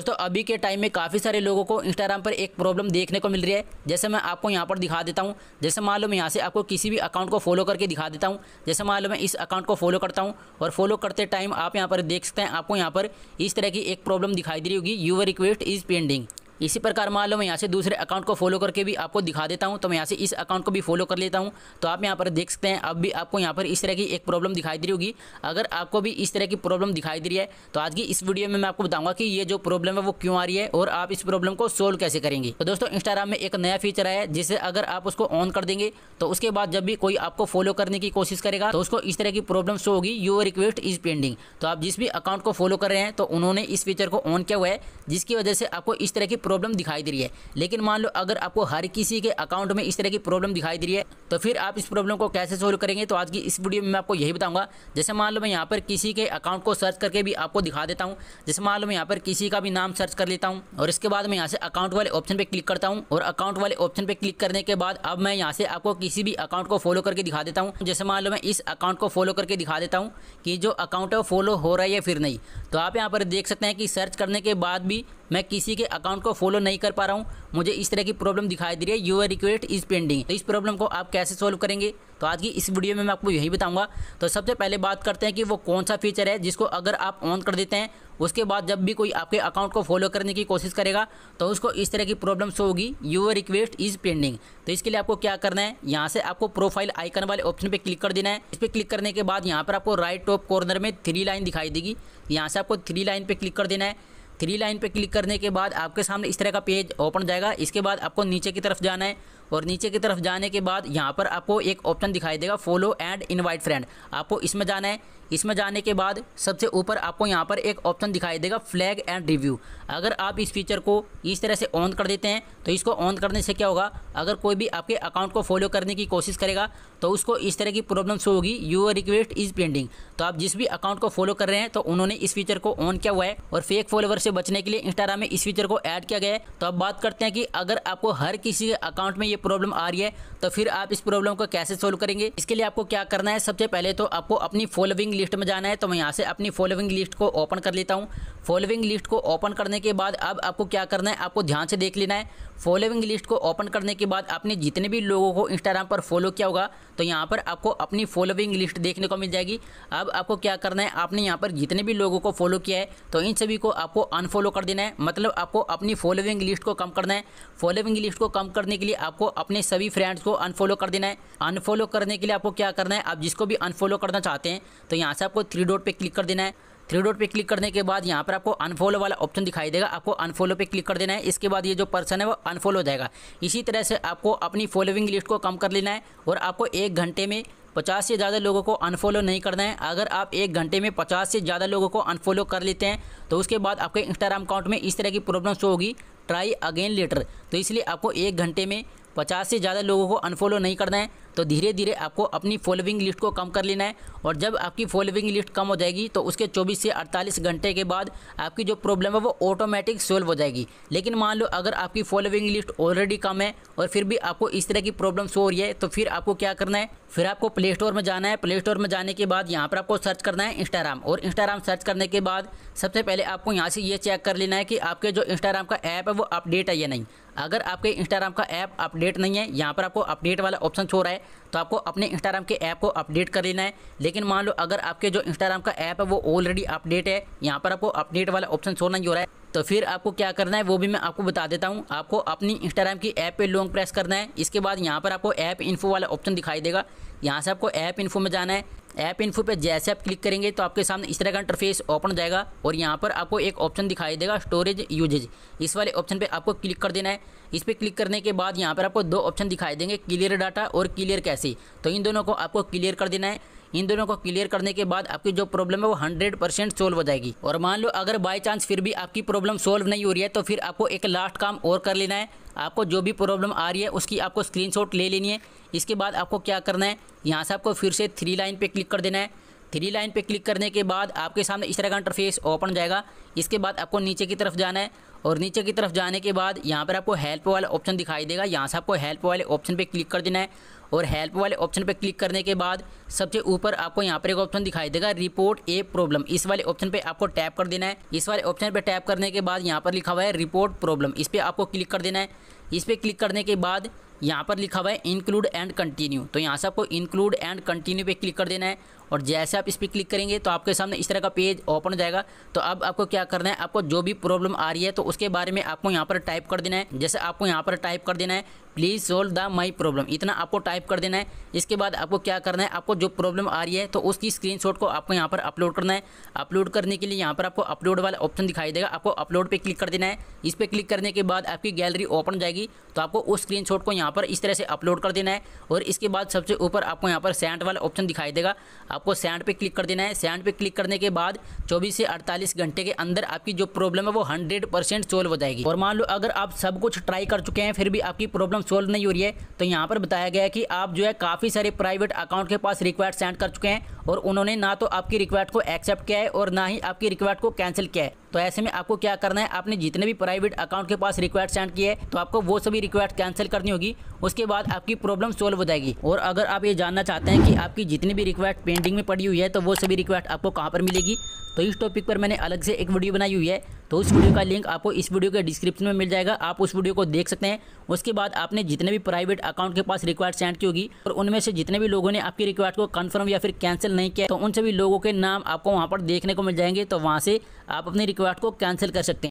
दोस्तों, अभी के टाइम में काफ़ी सारे लोगों को इंस्टाग्राम पर एक प्रॉब्लम देखने को मिल रही है। जैसे मैं आपको यहाँ पर दिखा देता हूँ। जैसे मान लो मैं यहाँ से आपको किसी भी अकाउंट को फॉलो करके दिखा देता हूँ। जैसे मान लो मैं इस अकाउंट को फॉलो करता हूँ और फॉलो करते टाइम आप यहाँ पर देख सकते हैं, आपको यहाँ पर इस तरह की एक प्रॉब्लम दिखाई दे रही होगी। यूर रिक्वेस्ट इज़ पेंडिंग इसी प्रकार मान लो मैं यहाँ से दूसरे अकाउंट को फॉलो करके भी आपको दिखा देता हूँ तो मैं यहाँ से इस अकाउंट को भी फॉलो कर लेता हूँ। तो आप यहाँ पर देख सकते हैं, अब भी आपको यहाँ पर इस तरह की एक प्रॉब्लम दिखाई दे रही होगी। अगर आपको भी इस तरह की प्रॉब्लम दिखाई दे रही है तो आज की इस वीडियो में मैं आपको बताऊँगा कि ये जो प्रॉब्लम है वो क्यों आ रही है और आप इस प्रॉब्लम को सोल्व कैसे करेंगे। तो दोस्तों इंस्टाग्राम में एक नया फीचर है, जिसे अगर आप उसको ऑन कर देंगे तो उसके बाद जब भी कोई आपको फॉलो करने की कोशिश करेगा तो उसको इस तरह की प्रॉब्लम शो होगी योर रिक्वेस्ट इज़ पेंडिंग तो आप जिस भी अकाउंट को फॉलो कर रहे हैं तो उन्होंने इस फीचर को ऑन किया हुआ है, जिसकी वजह से आपको इस तरह की प्रॉब्लम दिखाई दे रही है। लेकिन मान लो अगर आपको हर किसी के अकाउंट में इस तरह की प्रॉब्लम दिखाई दे रही है तो फिर आप इस प्रॉब्लम को कैसे सोल्व करेंगे? तो आज की इस वीडियो में मैं आपको यही बताऊँगा। जैसे मान लो मैं यहाँ पर किसी के अकाउंट को सर्च करके भी आपको दिखा देता हूँ। जैसे मान लो मैं यहाँ पर किसी का भी नाम सर्च कर लेता हूँ, और इसके बाद मैं यहाँ से अकाउंट वाले ऑप्शन पर क्लिक करता हूँ, और अकाउंट वाले ऑप्शन पर क्लिक करने के बाद अब मैं यहाँ से आपको किसी भी अकाउंट को फॉलो करके दिखा देता हूँ। जैसे मान लो मैं इस अकाउंट को फॉलो करके दिखा देता हूँ कि जो अकाउंट है फॉलो हो रहा है या फिर नहीं। तो आप यहाँ पर देख सकते हैं कि सर्च करने के बाद भी मैं किसी के अकाउंट को फॉलो नहीं कर पा रहा हूँ। मुझे इस तरह की प्रॉब्लम दिखाई दे रही है। यूर रिक्वेस्ट इज़ पेंडिंग तो इस प्रॉब्लम को आप कैसे सोल्व करेंगे? तो आज की इस वीडियो में मैं आपको यही बताऊँगा। तो सबसे पहले बात करते हैं कि वो कौन सा फीचर है जिसको अगर आप ऑन कर देते हैं, उसके बाद जब भी कोई आपके अकाउंट को फॉलो करने की कोशिश करेगा तो उसको इस तरह की प्रॉब्लम शो होगी। यूर रिक्वेस्ट इज़ पेंडिंग तो इसके लिए आपको क्या करना है? यहाँ से आपको प्रोफ़ाइल आइकन वाले ऑप्शन पर क्लिक कर देना है। इस पर क्लिक करने के बाद यहाँ पर आपको राइट टॉप कॉर्नर में थ्री लाइन दिखाई देगी। यहाँ से आपको थ्री लाइन पर क्लिक कर देना है। थ्री लाइन पे क्लिक करने के बाद आपके सामने इस तरह का पेज ओपन जाएगा। इसके बाद आपको नीचे की तरफ़ जाना है। और नीचे की तरफ़ जाने के बाद यहाँ पर आपको एक ऑप्शन दिखाई देगा फॉलो एंड इनवाइट फ्रेंड आपको इसमें जाना है। इसमें जाने के बाद सबसे ऊपर आपको यहाँ पर एक ऑप्शन दिखाई देगा फ्लैग एंड रिव्यू अगर आप इस फीचर को इस तरह से ऑन कर देते हैं तो इसको ऑन करने से क्या होगा? अगर कोई भी आपके अकाउंट को फॉलो करने की कोशिश करेगा तो उसको इस तरह की प्रॉब्लम शो होगी। यूर रिक्वेस्ट इज़ पेंडिंग तो आप जिस भी अकाउंट को फॉलो कर रहे हैं तो उन्होंने इस फीचर को ऑन किया हुआ है और फेक फॉलोवर से बचने के लिए इंस्टाग्राम में इस फीचर को ऐड किया गया है। तो अब बात करते हैं कि अगर आपको हर किसी के अकाउंट में ये प्रॉब्लम आ रही है तो फिर आप इस प्रॉब्लम को कैसे सोल्व करेंगे? इसके लिए आपको क्या करना है? सबसे पहले तो आपको अपनी फॉलोविंग लिस्ट में जाना है तो मैं यहाँ से अपनी फॉलोइंग लिस्ट को ओपन कर लेता हूँ। फॉलोइंग लिस्ट को ओपन करने के बाद अब आपको क्या करना है? आपको ध्यान से देख लेना है। फॉलोइंग लिस्ट को ओपन करने के बाद आपने जितने भी लोगों को इंस्टाग्राम पर फॉलो किया होगा तो यहाँ पर आपको अपनी फॉलोइंग लिस्ट देखने को मिल जाएगी। अब आपको क्या करना है? आपने यहाँ पर जितने भी लोगों को फॉलो किया है तो इन सभी को आपको अनफॉलो कर देना है। मतलब आपको अपनी फॉलोइंग लिस्ट को कम करना है। फॉलोइंग लिस्ट को कम करने के लिए आपको अपने सभी फ्रेंड्स को अनफॉलो कर देना है। अनफॉलो करने के लिए आपको क्या करना है? आप जिसको भी अनफॉलो करना चाहते हैं तो यहाँ से आपको थ्री डॉट पर क्लिक कर देना है। थ्री डॉट पे क्लिक करने के बाद यहाँ पर आपको अनफॉलो वाला ऑप्शन दिखाई देगा। आपको अनफॉलो पे क्लिक कर देना है। इसके बाद ये जो पर्सन है वो अनफॉलो हो जाएगा। इसी तरह से आपको अपनी फॉलोइंग लिस्ट को कम कर लेना है और आपको एक घंटे में पचास से ज़्यादा लोगों को अनफॉलो नहीं करना है। अगर आप एक घंटे में पचास से ज़्यादा लोगों को अनफॉलो कर लेते हैं तो उसके बाद आपके इंस्टाग्राम अकाउंट में इस तरह की प्रॉब्लम शो होगी। ट्राई अगेन लेटर तो इसलिए आपको एक घंटे में पचास से ज़्यादा लोगों को अनफॉलो नहीं करना है। तो धीरे धीरे आपको अपनी फॉलोइंग लिस्ट को कम कर लेना है और जब आपकी फॉलोइंग लिस्ट कम हो जाएगी तो उसके 24 से 48 घंटे के बाद आपकी जो प्रॉब्लम है वो ऑटोमेटिक सोल्व हो जाएगी। लेकिन मान लो अगर आपकी फॉलोइंग लिस्ट ऑलरेडी कम है और फिर भी आपको इस तरह की प्रॉब्लम हो रही है तो फिर आपको क्या करना है? फिर आपको प्ले स्टोर में जाना है। प्ले स्टोर में जाने के बाद यहाँ पर आपको सर्च करना है इंस्टाग्राम और इंस्टाग्राम सर्च करने के बाद सबसे पहले आपको यहाँ से ये चेक कर लेना है कि आपके जो इंस्टाग्राम का ऐप है वो अपडेट है या नहीं। अगर आपके इंस्टाग्राम का ऐप अपडेट नहीं है, यहाँ पर आपको अपडेट वाला ऑप्शन छो रहा है तो आपको अपने इंस्टाग्राम के ऐप को अपडेट कर लेना है। लेकिन मान लो अगर आपके जो इंस्टाग्राम का ऐप है, वो ऑलरेडी अपडेट है, यहाँ पर आपको अपडेट वाला ऑप्शन शो नहीं हो रहा है तो फिर आपको क्या करना है, वो भी मैं आपको बता देता हूँ। आपको अपनी इंस्टाग्राम की ऐप पे लॉन्ग प्रेस करना है। इसके बाद यहाँ पर आपको ऐप इन्फो वाला ऑप्शन दिखाई देगा। यहाँ से आपको ऐप इन्फो में जाना है। ऐप इन्फो पे जैसे आप क्लिक करेंगे तो आपके सामने इस तरह का इंटरफेस ओपन हो जाएगा और यहाँ पर आपको एक ऑप्शन दिखाई देगा स्टोरेज यूजेज इस वाले ऑप्शन पे आपको क्लिक कर देना है। इस पर क्लिक करने के बाद यहाँ पर आपको दो ऑप्शन दिखाई देंगे क्लियर डाटा और क्लियर कैसे तो इन दोनों को आपको क्लियर कर देना है। इन दोनों को क्लियर करने के बाद आपकी जो प्रॉब्लम है वो हंड्रेड परसेंट सोल्व हो जाएगी। और मान लो अगर बाई चांस फिर भी आपकी प्रॉब्लम सोल्व नहीं हो रही है तो फिर आपको एक लास्ट काम और कर लेना है। आपको जो भी प्रॉब्लम आ रही है, उसकी आपको स्क्रीनशॉट ले लेनी है। इसके बाद आपको क्या करना है? यहाँ से आपको फिर से थ्री लाइन पर क्लिक कर देना है। थ्री लाइन पे क्लिक करने के बाद आपके सामने इस तरह का इंटरफेस ओपन जाएगा। इसके बाद आपको नीचे की तरफ़ जाना है। और नीचे की तरफ़ जाने के बाद यहाँ पर आपको हेल्प वाला ऑप्शन दिखाई देगा। यहाँ से आपको हेल्प वाले ऑप्शन पे क्लिक कर देना है। और हेल्प वाले ऑप्शन पर क्लिक करने के बाद सबसे ऊपर आपको यहाँ पर एक ऑप्शन दिखाई देगा रिपोर्ट ए प्रॉब्लम इस वाले ऑप्शन पर आपको टैप कर देना है। इस वाले ऑप्शन पर टैप करने के बाद यहाँ पर लिखा हुआ है रिपोर्ट प्रॉब्लम इस पर आपको क्लिक कर देना है। इस पर क्लिक करने के बाद यहाँ पर लिखा हुआ है इंक्लूड एंड कंटिन्यू तो यहाँ से आपको इंक्लूड एंड कंटिन्यू पे क्लिक कर देना है। और जैसे आप इस पर क्लिक करेंगे तो आपके सामने इस तरह का पेज ओपन हो जाएगा। तो अब आपको क्या करना है? आपको जो भी प्रॉब्लम आ रही है तो उसके बारे में आपको यहाँ पर टाइप कर देना है। जैसे आपको यहाँ पर टाइप कर देना है, please solve the my problem. इतना आपको टाइप कर देना है। इसके बाद आपको क्या करना है? आपको जो प्रॉब्लम आ रही है तो उसकी स्क्रीनशॉट को आपको यहाँ पर अपलोड करना है। अपलोड करने के लिए यहाँ पर आपको अपलोड वाला ऑप्शन दिखाई देगा। आपको अपलोड पे क्लिक कर देना है। इस पर क्लिक करने के बाद आपकी गैलरी ओपन जाएगी। तो आपको उस स्क्रीन को यहाँ पर इस तरह से अपलोड कर देना है। और इसके बाद सबसे ऊपर आपको यहाँ पर सेंट वाला ऑप्शन दिखाई देगा। आपको सेंट पे क्लिक कर देना है। सेंड पे क्लिक करने के बाद 24 से 48 घंटे के अंदर आपकी जो प्रॉब्लम है वो 100 परसेंट सोल्व हो जाएगी। और मान लो अगर आप सब कुछ ट्राई कर चुके हैं, फिर भी आपकी प्रॉब्लम सोल्व नहीं हो रही है तो यहाँ पर बताया गया है कि आप जो है काफ़ी सारे प्राइवेट अकाउंट के पास रिक्वेस्ट सेंड कर चुके हैं और उन्होंने ना तो आपकी रिक्वेस्ट को एक्सेप्ट किया है और ना ही आपकी रिक्वेस्ट को कैंसिल किया है। तो ऐसे में आपको क्या करना है, आपने जितने भी प्राइवेट अकाउंट के पास रिक्वेस्ट सेंड किए तो आपको वो सभी रिक्वेस्ट कैंसिल करनी होगी, उसके बाद आपकी प्रॉब्लम सोल्व हो जाएगी। और अगर आप ये जानना चाहते हैं कि आपकी जितनी भी रिक्वेस्ट पेंडिंग में पड़ी हुई है तो वो सभी रिक्वेस्ट आपको कहाँ पर मिलेगी? तो इस टॉपिक पर मैंने अलग से एक वीडियो बनाई हुई है तो उस वीडियो का लिंक आपको इस वीडियो के डिस्क्रिप्शन में मिल जाएगा। आप उस वीडियो को देख सकते हैं। उसके बाद आपने जितने भी प्राइवेट अकाउंट के पास रिक्वेस्ट सेंड की होगी, और उनमें से जितने भी लोगों ने आपकी रिक्वेस्ट को कन्फर्म या फिर कैंसिल नहीं किया तो उन सभी लोगों के नाम आपको वहाँ पर देखने को मिल जाएँगे तो वहाँ से आप अपनी रिक्वेस्ट को कैंसिल कर सकते हैं।